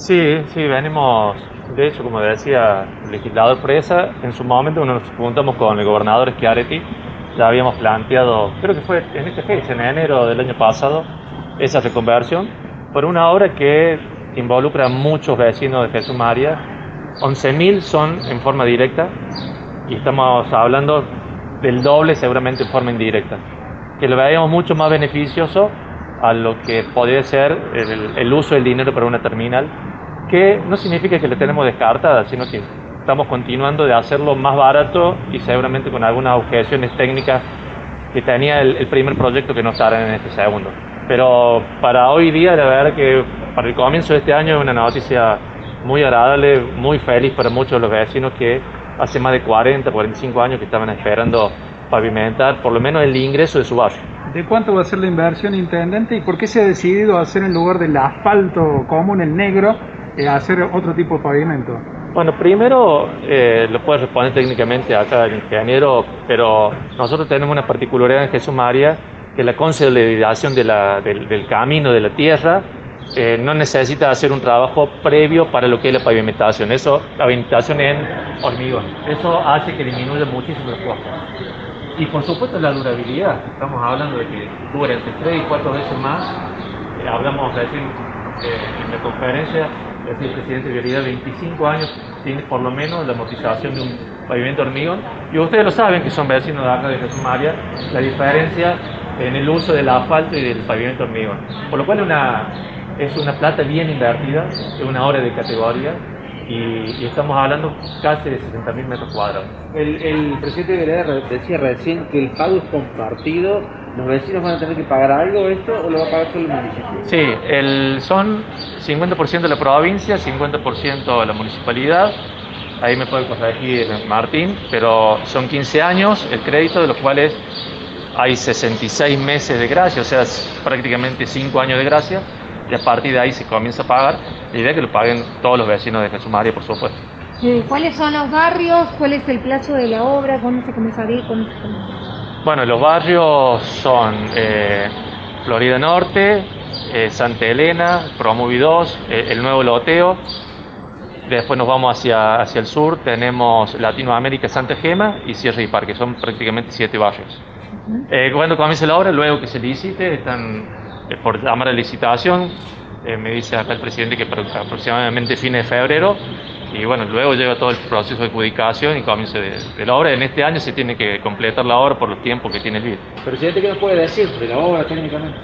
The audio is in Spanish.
Sí, sí, venimos, de hecho, como decía el legislador Presa, en su momento nos juntamos con el gobernador Schiaretti, ya habíamos planteado, creo que fue en esta fecha, en enero del año pasado, esa reconversión por una obra que involucra a muchos vecinos de Jesús María. 11.000 son en forma directa y estamos hablando del doble seguramente en forma indirecta, que lo veíamos mucho más beneficioso a lo que podría ser el, el uso del dinero para una terminal que no significa que la tenemos descartada, sino que estamos continuando de hacerlo más barato y seguramente con algunas objeciones técnicas que tenía el, primer proyecto que no estará en este segundo. Pero para hoy día, la verdad que para el comienzo de este año es una noticia muy agradable, muy feliz para muchos de los vecinos que hace más de 40, 45 años que estaban esperando pavimentar por lo menos el ingreso de su barrio. ¿De cuánto va a ser la inversión, intendente, y por qué se ha decidido hacer en lugar del asfalto común, el negro, hacer otro tipo de pavimento? Bueno, primero eh, lo puede responder técnicamente acá el ingeniero, pero nosotros tenemos una particularidad en Jesús María, que la consolidación de la, del, camino de la tierra eh, no necesita hacer un trabajo previo para lo que es la pavimentación. Eso, la pavimentación en hormigón. Eso hace que disminuya muchísimo los costos. Y por supuesto la durabilidad. Estamos hablando de que dura entre 3 y 4 veces más. hablamos, de decir, en la conferencia, el presidente Vialidad 25 años tiene por lo menos la amortización de un pavimento hormigón. Y ustedes lo saben, que son vecinos de acá de Jesús María, la diferencia en el uso del asfalto y del pavimento hormigón. Por lo cual una, es una plata bien invertida, es una hora de categoría y, estamos hablando casi de 60.000 metros cuadrados. El, el presidente Vialidad decía recién que el pago es compartido ¿Los vecinos van a tener que pagar algo esto o lo va a pagar solo el municipio? Sí, el, son 50% de la provincia, 50% de la municipalidad. Ahí me puede corregir Martín, pero son 15 años el crédito, de los cuales hay 66 meses de gracia, o sea, prácticamente 5 años de gracia, y a partir de ahí se comienza a pagar. La idea es que lo paguen todos los vecinos de Jesús María, por supuesto. Eh, ¿Cuáles son los barrios? ¿Cuál es el plazo de la obra? ¿Cuándo se comenzaría? ¿Cuándo bueno, los barrios son eh, Florida Norte, eh, Santa Elena, Promovi 2, eh, el nuevo loteo. Después nos vamos hacia, hacia el sur, tenemos Latinoamérica, Santa Gema y Sierra y Parque, son prácticamente siete barrios. cuando comience la obra, luego que se licite, están por llamar a licitación, me dice acá el presidente que aproximadamente fines de febrero y bueno, luego llega todo el proceso de adjudicación y comienzo de, la obra. En este año se tiene que completar la obra por los tiempos que tiene el BID. Presidente, ¿qué nos puede decir de la obra técnicamente?